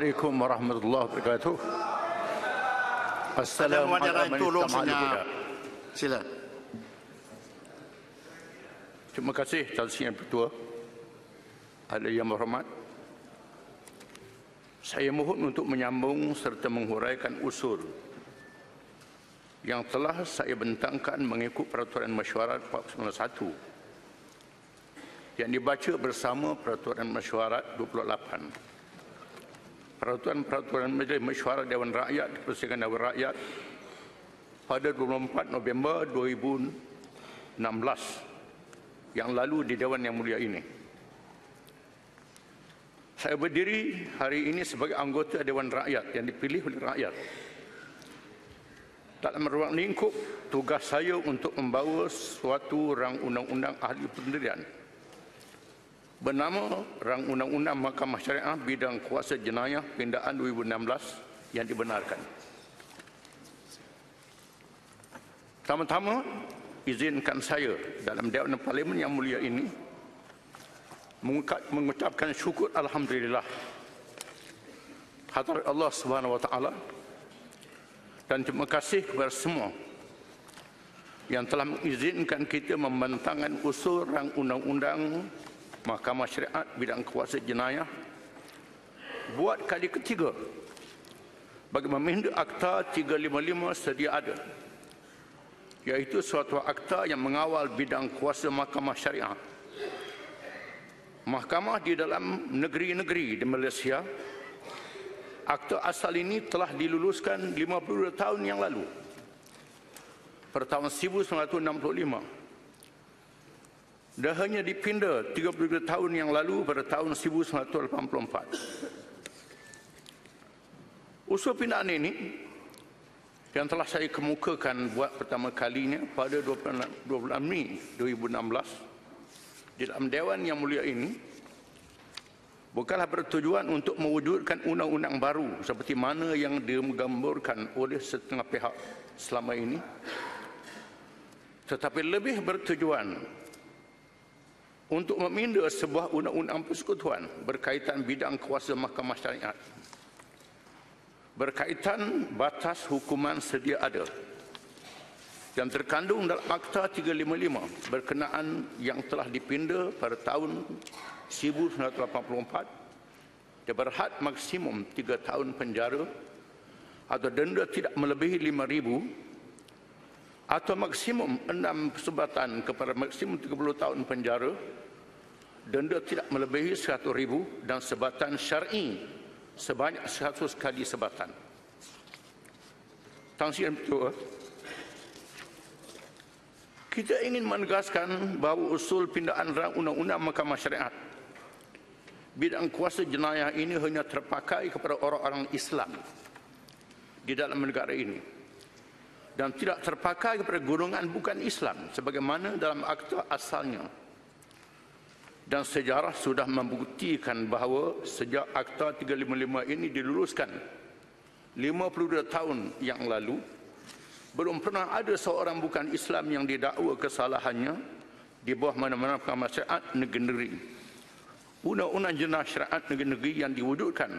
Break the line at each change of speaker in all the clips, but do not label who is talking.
Assalamualaikum warahmatullahi wabarakatuh.
Ada wawancara
Assalamualaikum
tolong
warahmatullahi
senyap.
wabarakatuh.
Sila.
Terima kasih Tuan Yang Ketua. Ada yang berhormat. Saya mohon untuk menyambung serta menghuraikan usul yang telah saya bentangkan mengikut peraturan mesyuarat 491 yang dibaca bersama peraturan mesyuarat 28. Peraturan-peraturan Majlis Mesyuarat Dewan Rakyat Persidangan Dewan Rakyat pada 24 November 2016 yang lalu di Dewan Yang Mulia ini. Saya berdiri hari ini sebagai anggota Dewan Rakyat yang dipilih oleh rakyat. Dalam ruang lingkup, tugas saya untuk membawa suatu rang undang-undang ahli pendirian bernama Rang Undang-Undang Mahkamah Syariah Bidang Kuasa Jenayah Pindaan 2016 yang dibenarkan. Pertama-tama, izinkan saya dalam Dewan Parlimen yang mulia ini mengucap, mengucapkan syukur Alhamdulillah hadrat Allah Subhanahu Wa Taala dan terima kasih kepada semua yang telah mengizinkan kita membentangkan usul rang undang-undang Mahkamah Syariat bidang kuasa jenayah buat kali ketiga bagi meminda Akta 355 sedia ada iaitu suatu akta yang mengawal bidang kuasa mahkamah syariah. Mahkamah di dalam negeri-negeri di Malaysia, akta asal ini telah diluluskan 52 tahun yang lalu. Pada tahun 1965. Dan hanya dipinda 33 tahun yang lalu pada tahun 1984. Usul pindaan ini yang telah saya kemukakan buat pertama kalinya pada 12 Mei 2016 di dalam Dewan Yang Mulia ini bukanlah bertujuan untuk mewujudkan undang-undang baru seperti mana yang digambarkan oleh setengah pihak selama ini tetapi lebih bertujuan untuk meminda sebuah undang-undang persekutuan berkaitan bidang kuasa mahkamah syariat. Berkaitan batas hukuman sedia ada yang terkandung dalam Akta 355 berkenaan yang telah dipinda pada tahun 1984 dia berhad maksimum 3 tahun penjara atau denda tidak melebihi 5,000 atau maksimum 6 sebatan kepada maksimum 30 tahun penjara denda tidak melebihi 100,000 dan sebatan syar'i sebanyak 100 kali sebatan. Tangsian betul. Kita ingin menegaskan bahawa usul pindaan rang undang-undang Mahkamah Syariat bidang kuasa jenayah ini hanya terpakai kepada orang-orang Islam di dalam negara ini dan tidak terpakai kepada golongan bukan Islam sebagaimana dalam akta asalnya dan sejarah sudah membuktikan bahawa sejak Akta 355 ini diluluskan 52 tahun yang lalu belum pernah ada seorang bukan Islam yang didakwa kesalahannya di bawah mana-mana mahkamah syariat negeri-negeri. Undang-undang jenayah syariat negeri-negeri yang diwujudkan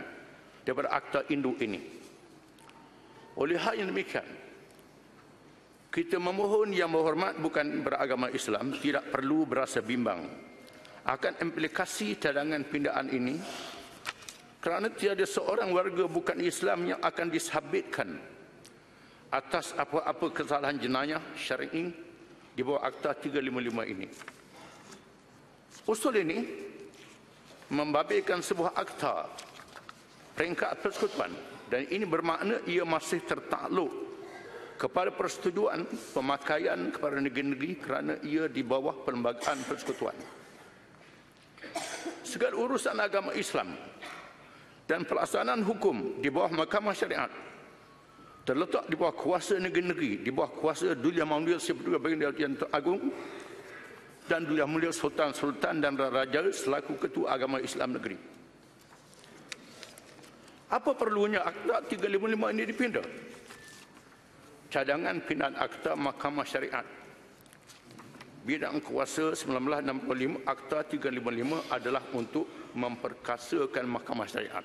daripada akta induk ini. Oleh hal yang demikian, kita memohon yang berhormat bukan beragama Islam tidak perlu berasa bimbang akan implikasi cadangan pindaan ini kerana tiada seorang warga bukan Islam yang akan disabitkan atas apa-apa kesalahan jenayah syar'i di bawah Akta 355 ini. Usul ini membabitkan sebuah akta peringkat persekutuan dan ini bermakna ia masih tertakluk kepada persetujuan pemakaian kepada negeri-negeri kerana ia di bawah perlembagaan persekutuan. Segala urusan agama Islam dan pelaksanaan hukum di bawah mahkamah syariat terletak di bawah kuasa negeri-negeri, di bawah kuasa Duli Yang Mulia Sepetua Baginda yang Agung dan Duli Yang Mulia Sultan-Sultan dan Raja selaku Ketua Agama Islam Negeri. Apa perlunya Akta 355 ini dipindah? Cadangan pindaan Akta Mahkamah Syariat Bidang Kuasa 1965 Akta 355 adalah untuk memperkasakan Mahkamah Syariat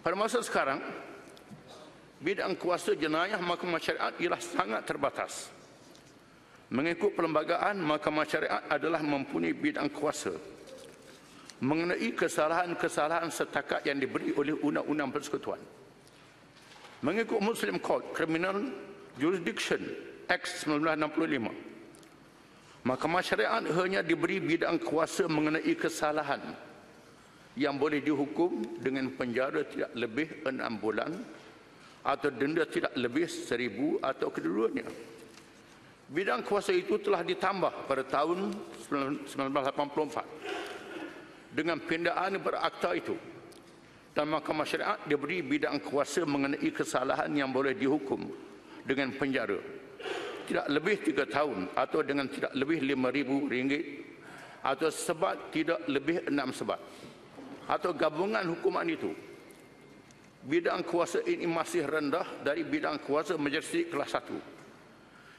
Pada masa sekarang, bidang kuasa jenayah mahkamah syariat ialah sangat terbatas. Mengikut perlembagaan, mahkamah syariat adalah mempunyai bidang kuasa mengenai kesalahan-kesalahan setakat yang diberi oleh Undang-Undang Persekutuan. Mengikut Muslim Court Criminal Jurisdiction Act 1965, Mahkamah Syariat hanya diberi bidang kuasa mengenai kesalahan yang boleh dihukum dengan penjara tidak lebih enam bulan atau denda tidak lebih seribu atau kedua-duanya. Bidang kuasa itu telah ditambah pada tahun 1984 dengan pindaan berakta itu dan Mahkamah Syariat diberi bidang kuasa mengenai kesalahan yang boleh dihukum dengan penjara. Tidak lebih tiga tahun atau dengan tidak lebih ribu ringgit atau sebab tidak lebih enam sebab atau gabungan hukuman itu. Bidang kuasa ini masih rendah dari bidang kuasa majlis kelas satu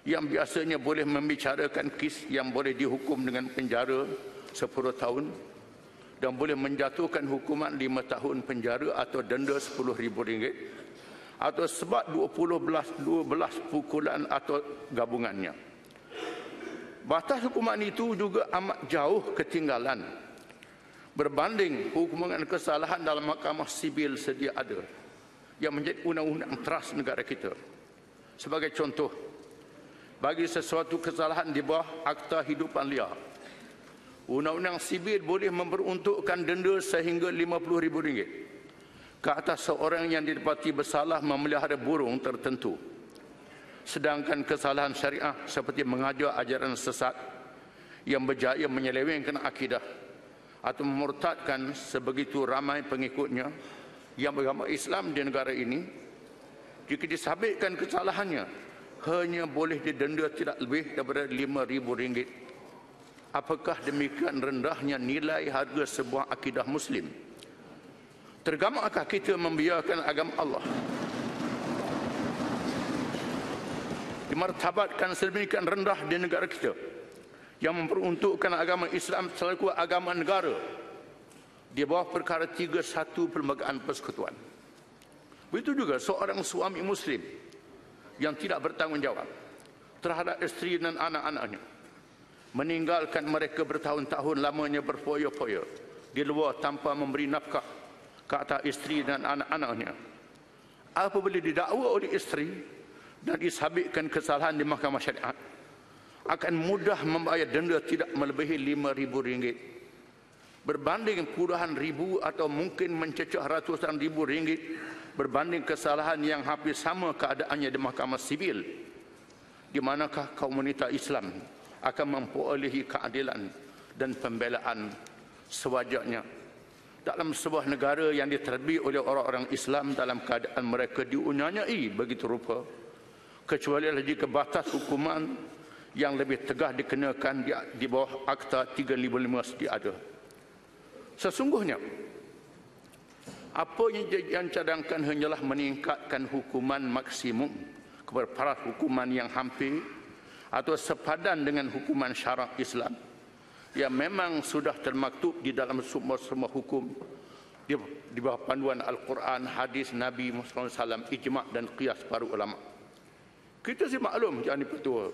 yang biasanya boleh membicarakan kes yang boleh dihukum dengan penjara 10 tahun dan boleh menjatuhkan hukuman 5 tahun penjara atau denda RM10,000 atau sebab 20 belas 12 pukulan atau gabungannya. Batas hukuman itu juga amat jauh ketinggalan berbanding hukuman kesalahan dalam mahkamah sibil sedia ada yang menjadi undang-undang teras negara kita. Sebagai contoh, bagi sesuatu kesalahan di bawah akta hidupan liar, undang-undang sibil boleh memperuntukkan denda sehingga RM50,000 ke atas seorang yang didapati bersalah memelihara burung tertentu. Sedangkan kesalahan syariah seperti mengajar ajaran sesat yang berjaya menyelewengkan akidah atau memurtadkan sebegitu ramai pengikutnya yang beragama Islam di negara ini jika disabitkan kesalahannya hanya boleh didenda tidak lebih daripada RM5,000 apakah demikian rendahnya nilai harga sebuah akidah muslim? Tergamakah kita membiarkan agama Allah? Dimartabatkan sedemikian rendah di negara kita yang memperuntukkan agama Islam selaku agama negara di bawah perkara 31 perlembagaan persekutuan. Begitu juga seorang suami muslim yang tidak bertanggungjawab terhadap isteri dan anak-anaknya meninggalkan mereka bertahun-tahun lamanya berfoya-foya di luar tanpa memberi nafkah kata isteri dan anak-anaknya. Apabila didakwa oleh isteri dan disabitkan kesalahan di mahkamah syariat akan mudah membayar denda tidak melebihi RM5,000 berbanding puluhan ribu atau mungkin mencecah ratusan ribu ringgit berbanding kesalahan yang hampir sama keadaannya di mahkamah sibil di manakah komunitas Islam akan memperolehi keadilan dan pembelaan sewajarnya dalam sebuah negara yang diterbit oleh orang-orang Islam dalam keadaan mereka diunyanyai begitu rupa kecuali jika batas hukuman yang lebih tegah dikenakan di, di bawah Akta 355 sedia ada. Sesungguhnya apa yang yang cadangkan hanyalah meningkatkan hukuman maksimum kepada para hukuman yang hampir atau sepadan dengan hukuman syarak Islam yang memang sudah termaktub di dalam semua-semua hukum di, di bawah panduan Al-Quran, hadis Nabi Muhammad SAW, ijma' dan qiyas para ulama. Kita sih maklum yang dipertua.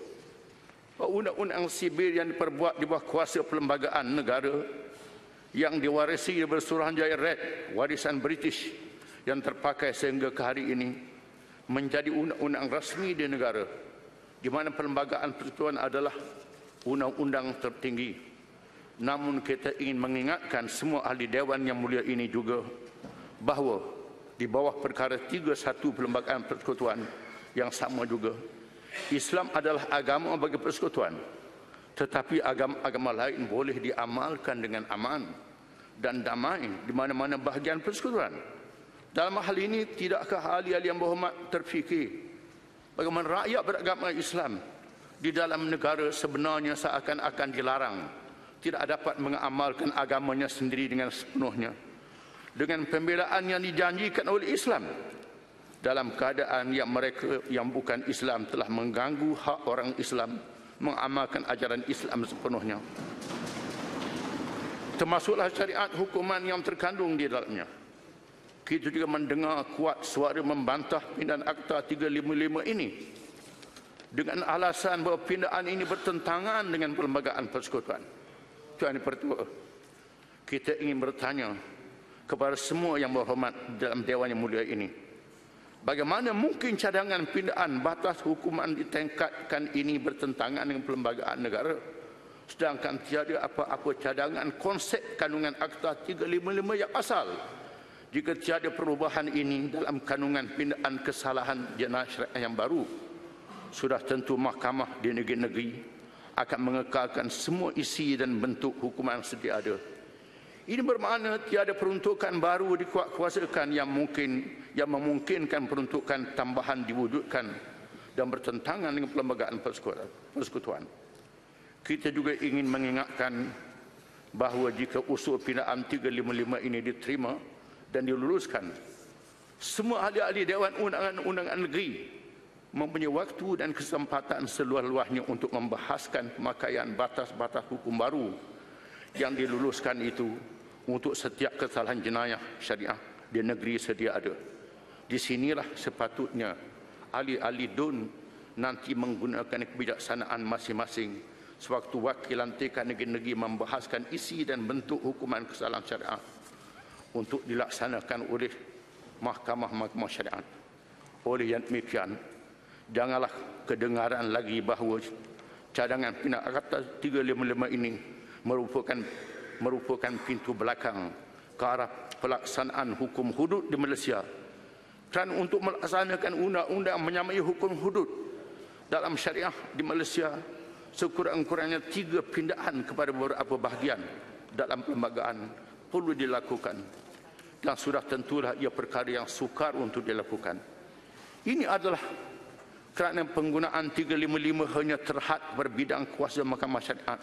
Undang-undang sibir yang diperbuat di bawah kuasa perlembagaan negara yang diwarisi dari Suruhanjaya Red, warisan British yang terpakai sehingga ke hari ini menjadi undang-undang rasmi di negara di mana perlembagaan persekutuan adalah undang-undang tertinggi Namun kita ingin mengingatkan semua ahli dewan yang mulia ini juga bahawa di bawah perkara 31 perlembagaan persekutuan yang sama juga Islam adalah agama bagi persekutuan tetapi agama-agama lain boleh diamalkan dengan aman dan damai di mana-mana bahagian persekutuan. Dalam hal ini tidakkah ahli-ahli yang berhormat terfikir bagaimana rakyat beragama Islam di dalam negara sebenarnya seakan-akan dilarang tidak dapat mengamalkan agamanya sendiri dengan sepenuhnya. Dengan pembelaan yang dijanjikan oleh Islam dalam keadaan yang mereka yang bukan Islam telah mengganggu hak orang Islam mengamalkan ajaran Islam sepenuhnya. Termasuklah syariat hukuman yang terkandung di dalamnya Kita juga mendengar kuat suara membantah pindahan Akta 355 ini dengan alasan bahawa pindaan ini bertentangan dengan perlembagaan persekutuan. Tuan Pertua, kita ingin bertanya kepada semua yang berhormat dalam Dewan yang mulia ini. Bagaimana mungkin cadangan pindaan batas hukuman ditingkatkan ini bertentangan dengan perlembagaan negara? Sedangkan tiada apa-apa cadangan konsep kandungan Akta 355 yang asal jika tiada perubahan ini dalam kandungan pindaan kesalahan jenayah syariah yang baru sudah tentu mahkamah di negeri-negeri akan mengekalkan semua isi dan bentuk hukuman yang sedia ada ini bermakna tiada peruntukan baru dikuatkuasakan yang mungkin yang memungkinkan peruntukan tambahan diwujudkan dan bertentangan dengan perlembagaan persekutuan. Kita juga ingin mengingatkan bahawa jika usul pindaan 355 ini diterima dan diluluskan, semua ahli-ahli Dewan Undangan-Undangan Negeri mempunyai waktu dan kesempatan seluas-luasnya untuk membahaskan pemakaian batas-batas hukum baru yang diluluskan itu untuk setiap kesalahan jenayah syariah di negeri sedia ada. Di sinilah sepatutnya ahli-ahli DUN nanti menggunakan kebijaksanaan masing-masing sewaktu wakil lantikan negeri-negeri membahaskan isi dan bentuk hukuman kesalahan syariah untuk dilaksanakan oleh mahkamah-mahkamah syariat. Oleh yang demikian, janganlah kedengaran lagi bahawa cadangan pindah kata 355 ini merupakan merupakan pintu belakang ke arah pelaksanaan hukum hudud di Malaysia. Dan untuk melaksanakan undang-undang menyamai hukum hudud dalam syariah di Malaysia, sekurang-kurangnya tiga pindahan kepada beberapa bahagian dalam perlembagaan perlu dilakukan. Dan sudah tentulah ia perkara yang sukar untuk dilakukan. Ini adalah kerana penggunaan 355 hanya terhad berbidang kuasa mahkamah syariat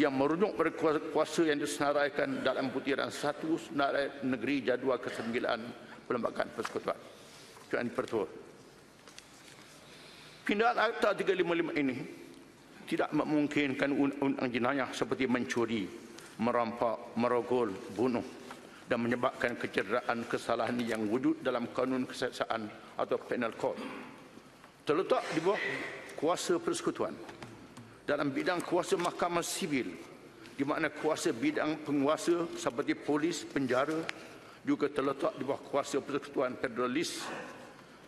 yang merujuk pada kuasa yang disenaraikan dalam putiran satu senarai negeri jadual ke-9 Perlembagaan Persekutuan. Tuan Pertua. Pindahan Akta 355 ini tidak memungkinkan undang-undang jenayah seperti mencuri, merampak, merogol, bunuh dan menyebabkan kecederaan kesalahan yang wujud dalam kanun keseksaan atau penal code. Terletak di bawah kuasa persekutuan dalam bidang kuasa mahkamah sivil di mana kuasa bidang penguasa seperti polis, penjara juga terletak di bawah kuasa persekutuan federalis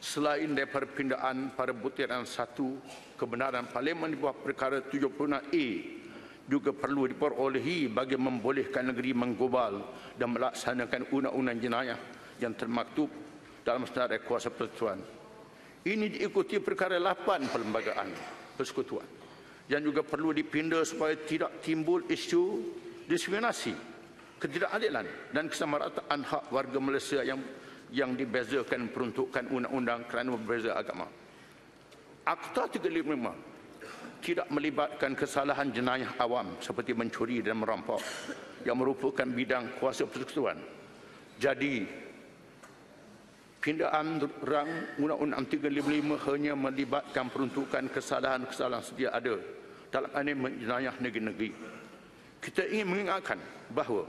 selain daripada pindaan pada butiran satu kebenaran parlimen di bawah perkara 76A juga perlu diperolehi bagi membolehkan negeri menggobal dan melaksanakan undang-undang jenayah yang termaktub dalam senarai kuasa persekutuan. Ini diikuti perkara 8 perlembagaan persekutuan yang juga perlu dipinda supaya tidak timbul isu diskriminasi, ketidakadilan dan kesamarataan hak warga Malaysia yang yang dibezakan peruntukan undang-undang kerana berbeza agama. Akta 355 tidak melibatkan kesalahan jenayah awam seperti mencuri dan merampok yang merupakan bidang kuasa persekutuan. Jadi, pindaan rang undang-undang 355 hanya melibatkan peruntukan kesalahan-kesalahan sedia ada dalam anime jenayah negeri-negeri. Kita ingin mengingatkan bahawa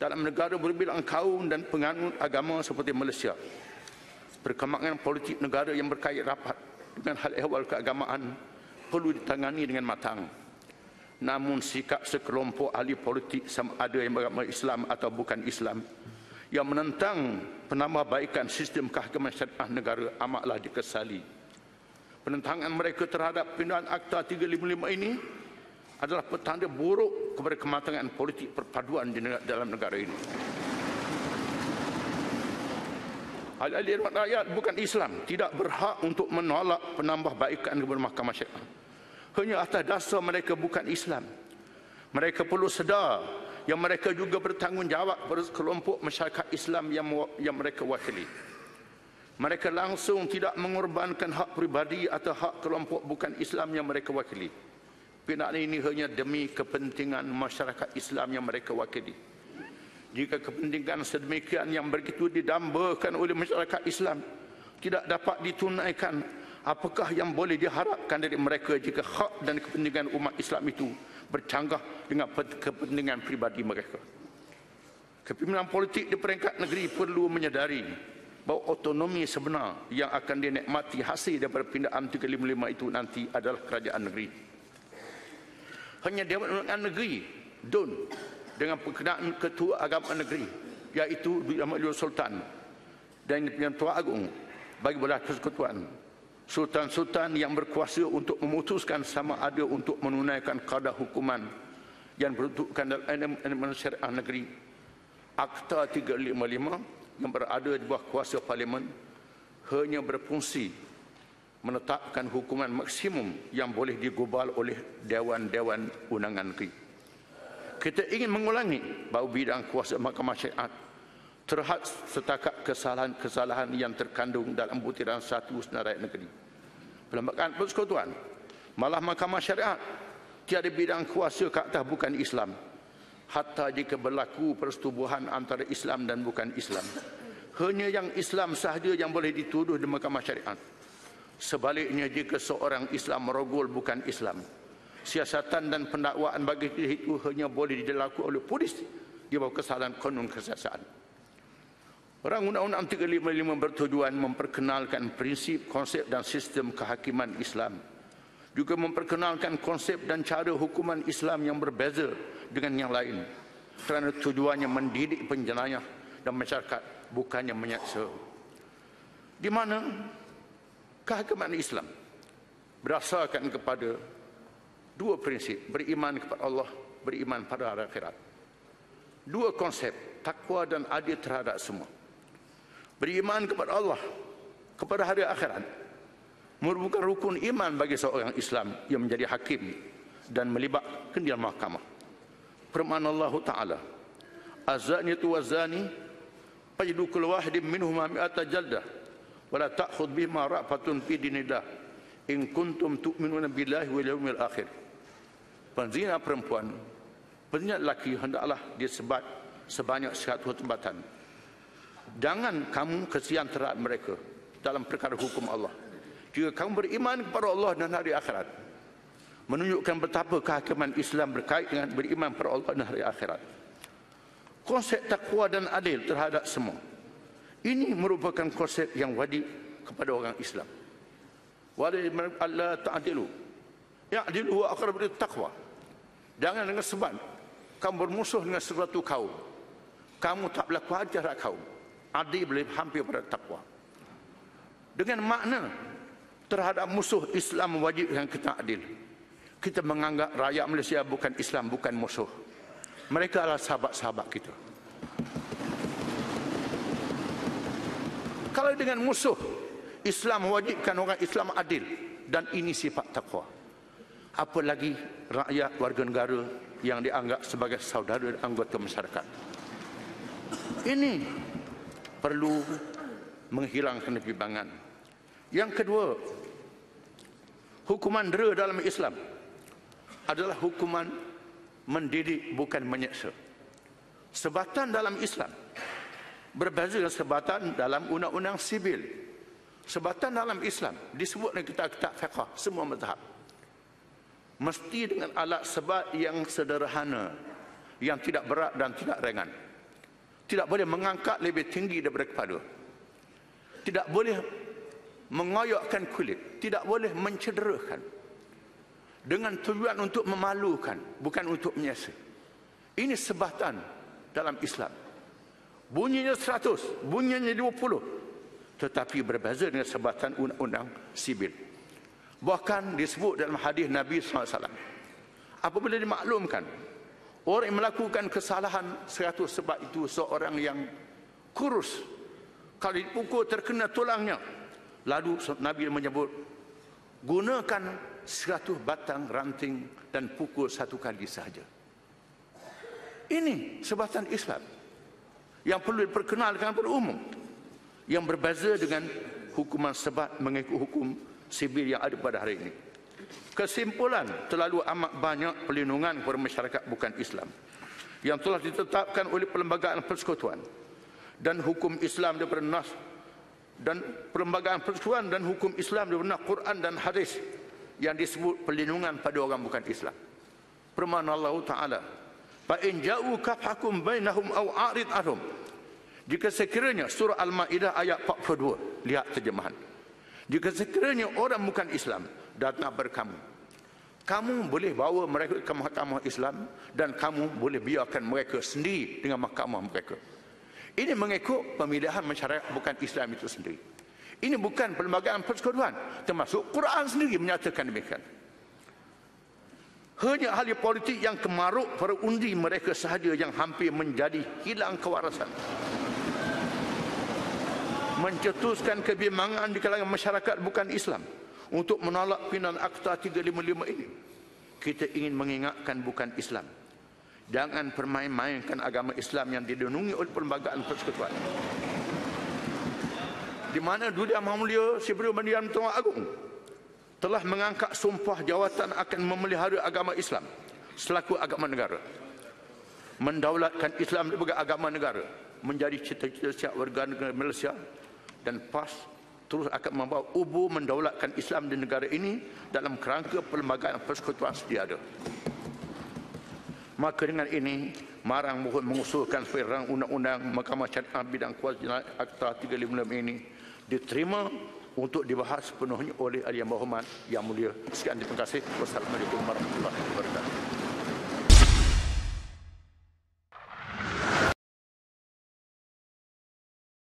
dalam negara berbilang kaum dan penganut agama seperti Malaysia, perkembangan politik negara yang berkait rapat dengan hal ehwal keagamaan perlu ditangani dengan matang. Namun sikap sekelompok ahli politik sama ada yang beragama Islam atau bukan Islam yang menentang penambahbaikan sistem kehakiman syariah negara amatlah dikesali penentangan mereka terhadap pindahan Akta 355 ini adalah petanda buruk kepada kematangan politik perpaduan di dalam negara ini. Ahli-ahli rakyat bukan Islam tidak berhak untuk menolak penambahbaikan kepada mahkamah syariah. Hanya atas dasar mereka bukan Islam. Mereka perlu sedar yang mereka juga bertanggungjawab pada kelompok masyarakat Islam yang, yang mereka wakili. Mereka langsung tidak mengorbankan hak pribadi atau hak kelompok bukan Islam yang mereka wakili. Pindaan ini hanya demi kepentingan masyarakat Islam yang mereka wakili. Jika kepentingan sedemikian yang begitu didambakan oleh masyarakat Islam tidak dapat ditunaikan, apakah yang boleh diharapkan dari mereka jika hak dan kepentingan umat Islam itu bercanggah dengan kepentingan pribadi mereka? Kepimpinan politik di peringkat negeri perlu menyadari bahawa otonomi sebenar yang akan dinikmati hasil daripada pindaan 355 itu nanti adalah kerajaan negeri. Hanya Dewan Negeri, DUN, dengan perkenaan Ketua Agama Negeri, iaitu Dwi Ahmad Sultan dan Pimpinan Tua Agung bagi belah persekutuan. Sultan-sultan yang berkuasa untuk memutuskan sama ada untuk menunaikan kadar hukuman yang beruntukkan dalam elemen syariah negeri Akta 355 yang berada di bawah kuasa parlimen hanya berfungsi menetapkan hukuman maksimum yang boleh digubal oleh dewan-dewan undangan negeri. Kita ingin mengulangi bahawa bidang kuasa mahkamah syariat terhad setakat kesalahan-kesalahan yang terkandung dalam butiran satu senarai negeri. Perlembagaan persekutuan, malah mahkamah syariat, tiada bidang kuasa ke atas bukan Islam hatta jika berlaku persetubuhan antara Islam dan bukan Islam. Hanya yang Islam sahaja yang boleh dituduh di mahkamah syariat. Sebaliknya jika seorang Islam merogol bukan Islam. Siasatan dan pendakwaan bagi itu hanya boleh dilakukan oleh polis di bawah kesalahan konun kesiasaan. Orang Undang-Undang 355 bertujuan memperkenalkan prinsip, konsep dan sistem kehakiman Islam juga memperkenalkan konsep dan cara hukuman Islam yang berbeza dengan yang lain kerana tujuannya mendidik penjenayah dan masyarakat bukannya menyaksa. Di mana kehakiman Islam berdasarkan kepada dua prinsip, beriman kepada Allah, beriman pada hari akhirat. Dua konsep, takwa dan adil terhadap semua. Beriman kepada Allah, kepada hari akhirat, merupakan rukun iman bagi seorang Islam yang menjadi hakim dan melibatkan di mahkamah. Firman Allah Taala, "Azani tu wazani fajdu kull wahidin minhum mi'ata jaldah wa la ta'khudh bima ra'fatun fi dinillah in kuntum tu'minuna billahi wal yawmil akhir." Penzina perempuan, penzina lelaki hendaklah disebat sebanyak satu tempatan. Jangan kamu kesian terhadap mereka dalam perkara hukum Allah. Jika kamu beriman kepada Allah dan hari akhirat menunjukkan betapa kehakiman Islam berkait dengan beriman kepada Allah dan hari akhirat. Konsep takwa dan adil terhadap semua. Ini merupakan konsep yang wajib kepada orang Islam. Wajib Allah ta'adilu ya'adilu wa akrab takwa jangan dengan sebab kamu bermusuh dengan sesuatu kaum kamu tak berlaku ajar kaum adil boleh hampir pada takwa dengan makna terhadap musuh Islam wajib yang kita adil. Kita menganggap rakyat Malaysia bukan Islam, bukan musuh. Mereka adalah sahabat-sahabat kita. Kalau dengan musuh, Islam wajibkan orang Islam adil dan ini sifat takwa. Apalagi rakyat warga negara yang dianggap sebagai saudara anggota masyarakat. Ini perlu menghilangkan kebimbangan. Yang kedua, hukuman dera dalam Islam adalah hukuman mendidik bukan menyeksa. Sebatan dalam Islam berbeza dengan sebatan dalam undang-undang sibil. Sebatan dalam Islam disebut oleh kitab-kitab fiqh semua mazhab. Mesti dengan alat sebat yang sederhana, yang tidak berat dan tidak ringan. Tidak boleh mengangkat lebih tinggi daripada kepala. Tidak boleh mengoyokkan kulit. Tidak boleh mencederakan. Dengan tujuan untuk memalukan bukan untuk menyesa ini sebatan dalam Islam. Bunyinya 100 bunyinya 20 tetapi berbeza dengan sebatan undang-undang sibil bahkan disebut dalam hadis Nabi SAW apabila dimaklumkan orang yang melakukan kesalahan 100 sebab itu seorang yang kurus kalau dipukul terkena tulangnya Lalu Nabi menyebut gunakan seratus batang ranting dan pukul satu kali sahaja. Ini sebatan Islam yang perlu diperkenalkan kepada umum yang berbeza dengan hukuman sebat mengikut hukum sibil yang ada pada hari ini. Kesimpulan terlalu amat banyak perlindungan kepada masyarakat bukan Islam yang telah ditetapkan oleh Perlembagaan Persekutuan dan hukum Islam daripada Nas dan perlembagaan persekutuan dan hukum Islam di benak Quran dan hadis yang disebut perlindungan pada orang bukan Islam. Permohonan Allah Taala in ja'uka fakum bainahum arid anhum. Jika sekiranya surah Al-Maidah ayat 42, lihat terjemahan. Jika sekiranya orang bukan Islam datang berkamu, kamu boleh bawa mereka ke mahkamah Islam dan kamu boleh biarkan mereka sendiri dengan mahkamah mereka. Ini mengikut pemilihan masyarakat bukan Islam itu sendiri. Ini bukan perlembagaan persekutuan. Termasuk Quran sendiri menyatakan demikian. Hanya ahli politik yang kemaruk para undi mereka sahaja yang hampir menjadi hilang kewarasan. Mencetuskan kebimbangan di kalangan masyarakat bukan Islam untuk menolak pindahan Akta 355 ini. Kita ingin mengingatkan bukan Islam. Jangan permain-mainkan agama Islam yang dilindungi oleh perlembagaan persekutuan. Di mana Duli Amat Mulia Sibiru Mandian Tuan Agung telah mengangkat sumpah jawatan akan memelihara agama Islam selaku agama negara. Mendaulatkan Islam sebagai agama negara menjadi cita-cita setiap warga negara Malaysia dan PAS terus akan membawa ubu mendaulatkan Islam di negara ini dalam kerangka perlembagaan persekutuan sedia ada. Maka dengan ini, Marang mohon mengusulkan supaya undang-undang Mahkamah Syariah bidang kuasa jenayah Akta 356 ini diterima untuk dibahas sepenuhnya oleh Ahli Yang Berhormat Yang Mulia. Sekian terima kasih. Wassalamualaikum warahmatullahi wabarakatuh.